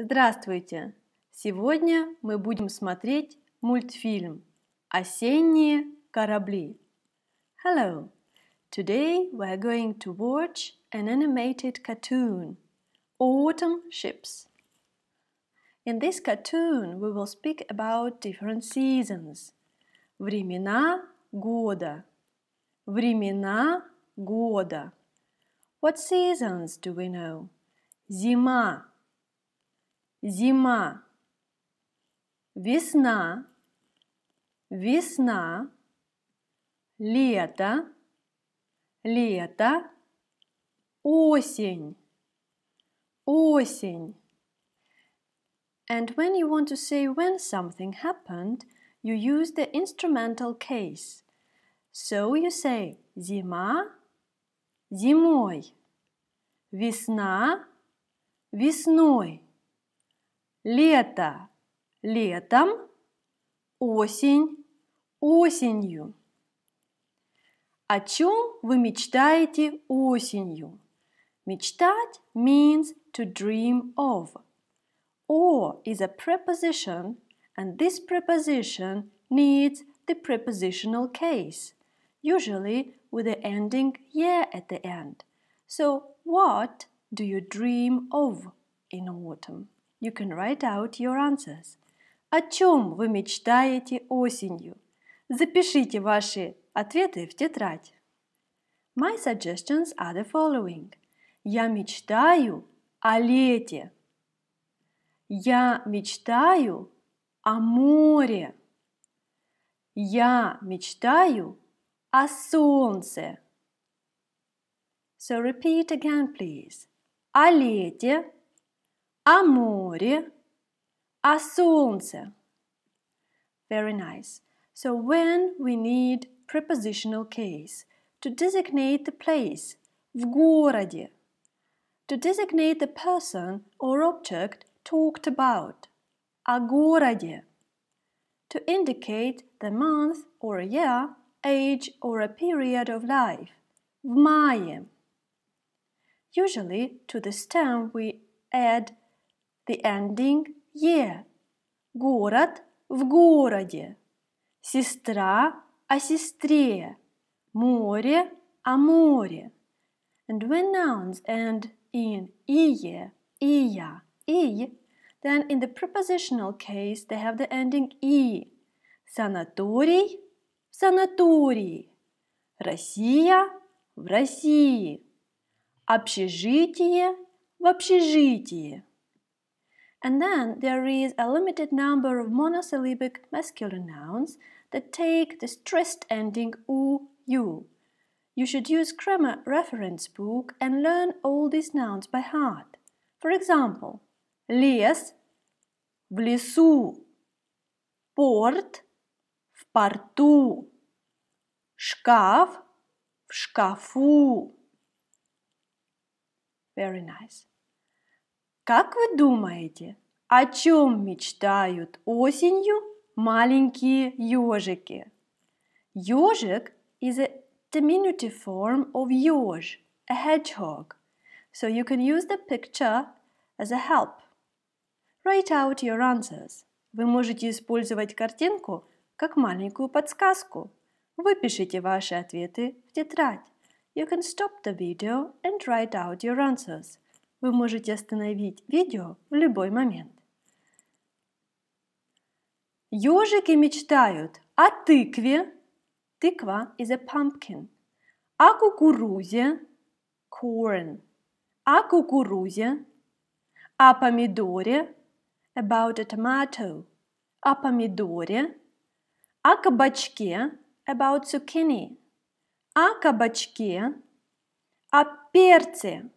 Здравствуйте! Сегодня мы будем смотреть мультфильм «Осенние корабли». Hello! Today we are going to watch an animated cartoon Autumn Ships. In this cartoon we will speak about different seasons. Времена года. Времена года. What seasons do we know? Зима зима, весна, весна, лето, лето, осень, осень. And when you want to say when something happened, you use the instrumental case. So you say зима, зимой, весна, весной. лето летом, осень осенью. О чем вы мечтаете осенью? Мечтать means to dream of. Or is a preposition and this preposition needs the prepositional case, usually with the ending yeah at the end. So, what do you dream of in autumn? You can write out your answers. О чем вы мечтаете осенью? Запишите ваши ответы в тетрадь. My suggestions are the following. Я мечтаю о лете. Я мечтаю о море. Я мечтаю о солнце. So repeat again, please. О лете о море, о солнце. Very nice. So when we need prepositional case to designate the place, в городе, to designate the person or object talked about, о городе, to indicate the month or year, age or a period of life, в мае. Usually to the stem we add the ending «е». Город в городе. Сестра о сестре. Море о море. And when nouns end in «ие», «ия», «ий», then in the prepositional case they have the ending «и». Санаторий в санатории. Россия в России. Общежитие в общежитии. And then there is a limited number of monosyllabic masculine nouns that take the stressed ending u, u. You should use grammar reference book and learn all these nouns by heart. For example, лес в лесу, порт в порту, шкаф в шкафу. Very nice. Как вы думаете, о чем мечтают осенью маленькие ежики? Ежик is a diminutive form of еж, a hedgehog. So you can use the picture as a help. Write out your answers. Вы можете использовать картинку как маленькую подсказку. Выпишите ваши ответы в тетрадь. You can stop the video and write out your answers. Вы можете остановить видео в любой момент. Ежики мечтают о тыкве. Тыква is a pumpkin. О кукурузе. Corn. О кукурузе. О помидоре. About a tomato. О помидоре. О кабачке. About zucchini. О кабачке. О перце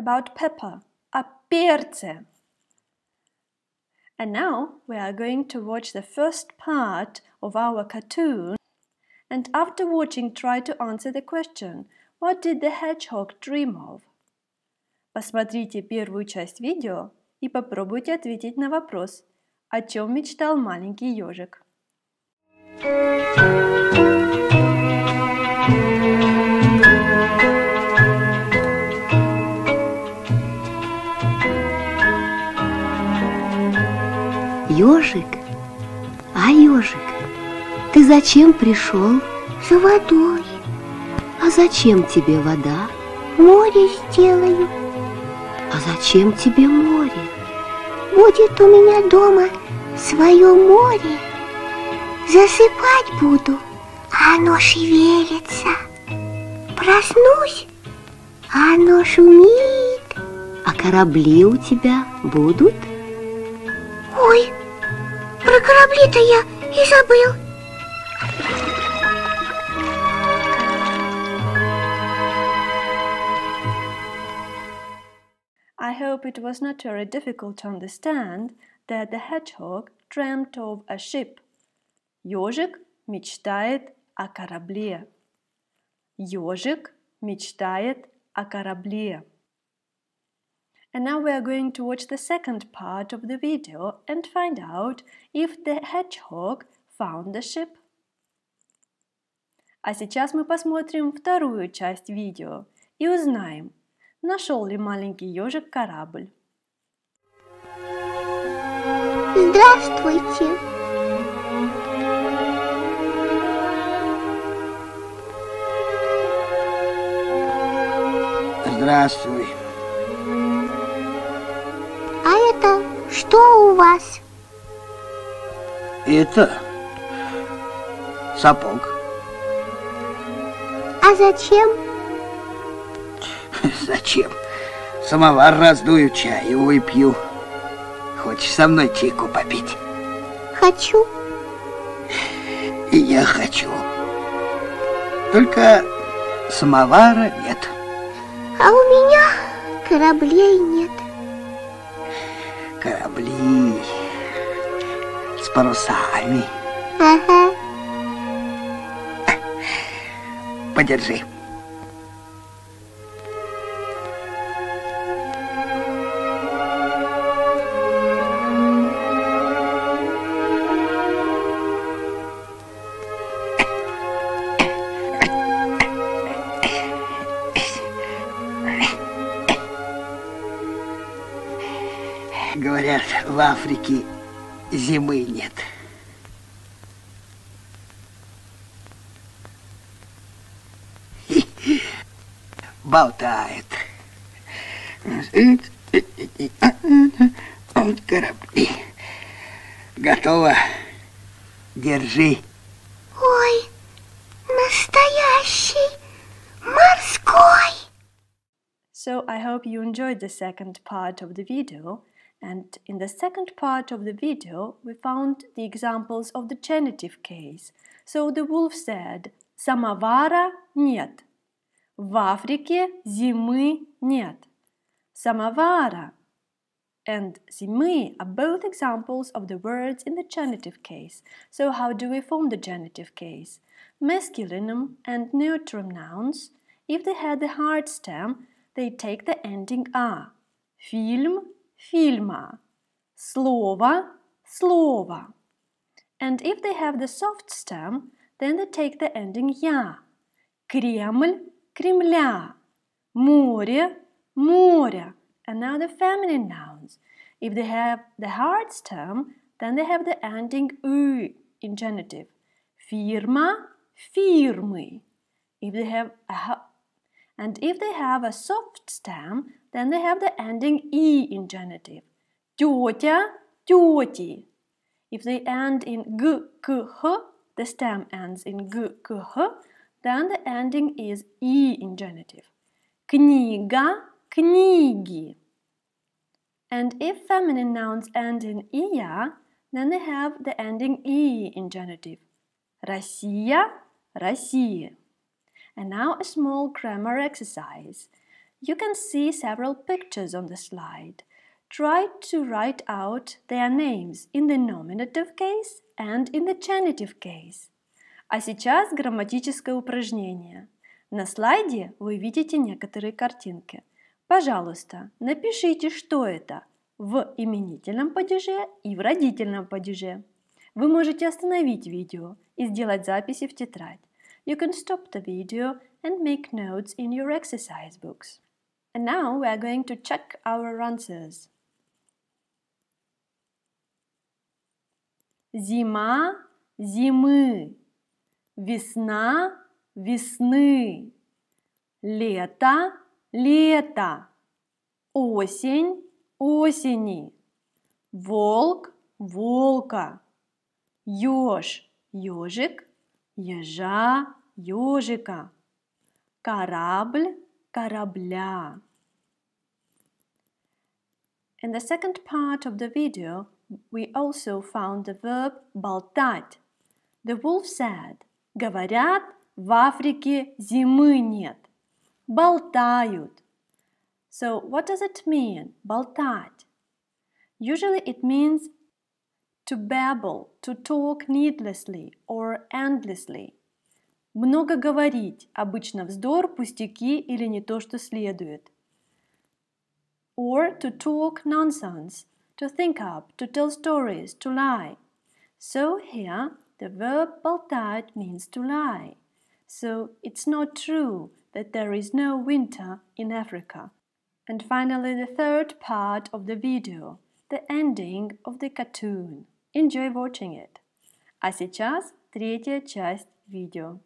about pepper, a perce. And now we are going to watch the first part of our cartoon and after watching try to answer the question What did the hedgehog dream of? Посмотрите первую часть видео и попробуйте ответить на вопрос, о чем мечтал маленький ежик. Ежик, а ежик, ты зачем пришел? За водой. А зачем тебе вода? Море сделаю. А зачем тебе море? Будет у меня дома свое море. Засыпать буду, а оно шевелится. Проснусь, а оно шумит. А корабли у тебя будут? Ой, про корабли-то я и забыл. I hope it was not very difficult to understand that the hedgehog dreamt of a ship. Ежик мечтает о корабле. Ежик мечтает о корабле. And now we are going to watch the second part of the video and find out if the hedgehog found the ship. А сейчас мы посмотрим вторую часть видео и узнаем, нашел ли маленький ежик корабль. Здравствуйте. Здравствуй. Что у вас? Это сапог. А зачем? Зачем? Самовар раздую, чаю выпью. Хочешь со мной чайку попить? Хочу. И я хочу. Только самовара нет. А у меня кораблей нет. Корабли с парусами. Ага. Подержи. Говорят, в Африке зимы нет. Болтает. Вот корабли. Готово. Держи. Ой, настоящий морской. So I hope you enjoyed the second part of the video. And in the second part of the video, we found the examples of the genitive case. So the wolf said, самовара нет. В Африке зимы нет. Самовара and зимы are both examples of the words in the genitive case. So how do we form the genitive case? Masculine and neutral nouns, if they had the hard stem, they take the ending a. Film, фильма. Слово, слово. And if they have the soft stem, then they take the ending я. Кремль, Кремля. Море, моря. And now the feminine nouns. If they have the hard stem, then they have the ending ü in genitive. Фирма, фирмы. If they have a and if they have a soft stem, then they have the ending e in genitive. Тетя, тети. If they end in g, k, h, the stem ends in g, k, h, then the ending is e in genitive. Книга, книги. And if feminine nouns end in iya, then they have the ending e in genitive. Россия, Россия. And now a small grammar exercise. You can see several pictures on the slide. Try to write out their names in the nominative case and in the genitive case. А сейчас грамматическое упражнение. На слайде вы видите некоторые картинки. Пожалуйста, напишите, что это в именительном падеже и в родительном падеже. Вы можете остановить видео и сделать записи в тетрадь. You can stop the video and make notes in your exercise books. And now we are going to check our answers. зима, зимы, весна, весны, лето, лето, осень, осени, волк, волка, еж, ежик, ежа, ежика, корабль, корабля. In the second part of the video, we also found the verb болтать. The wolf said, говорят, в Африке зимы нет. Болтают. So what does it mean, болтать? Usually it means to babble, to talk needlessly or endlessly. Много говорить, обычно вздор, пустяки или не то, что следует. Or to talk nonsense, to think up, to tell stories, to lie. So here the verb болтать means to lie. So it's not true that there is no winter in Africa. And finally the third part of the video, the ending of the cartoon. Enjoy watching it. А сейчас третья часть видео.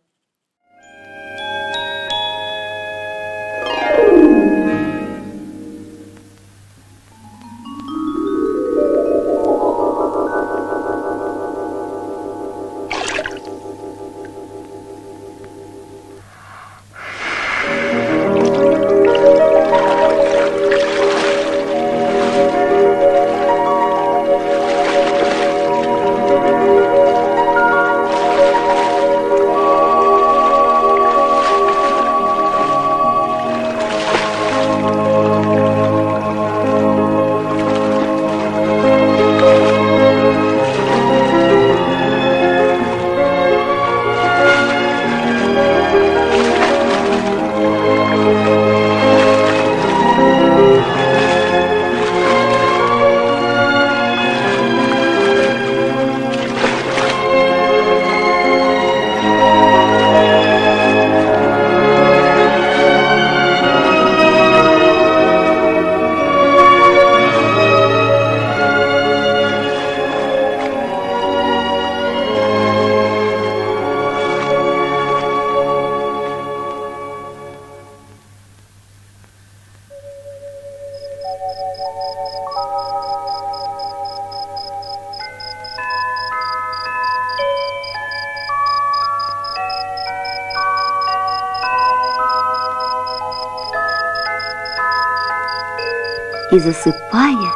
И засыпая,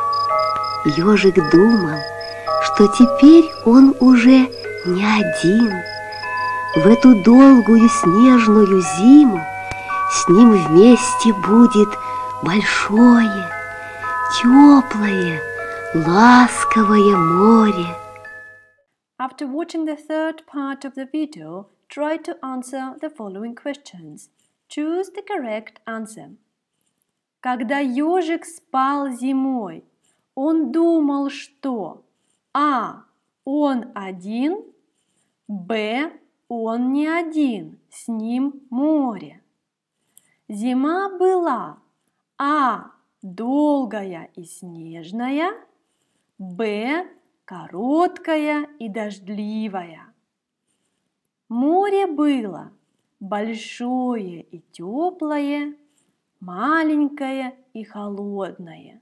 ежик думал, что теперь он уже не один. В эту долгую снежную зиму с ним вместе будет большое, теплое, ласковое море. After watching the third part of the video, try to answer the following questions. Choose the correct answer. Когда ежик спал зимой, он думал, что А. Он один, Б. Он не один, с ним море. Зима была А. Долгая и снежная, Б. Короткая и дождливая. Море было большое и теплое, маленькое и холодное.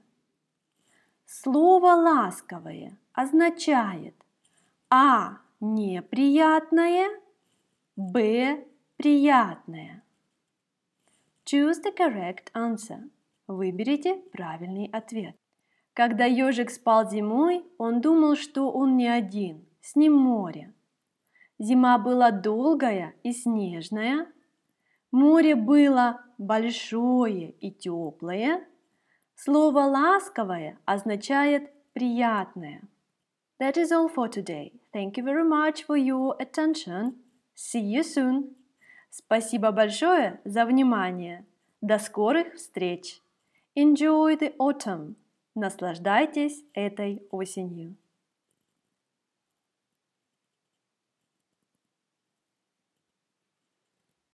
Слово ласковое означает А. Неприятное, Б. Приятное. Choose the correct answer. Выберите правильный ответ. Когда ежик спал зимой, он думал, что он не один, с ним море. Зима была долгая и снежная. Море было большое и теплое. Слово ласковое означает приятное. That is all for today. Thank you very much for your attention. See you soon. Спасибо большое за внимание. До скорых встреч. Enjoy the autumn. Наслаждайтесь этой осенью.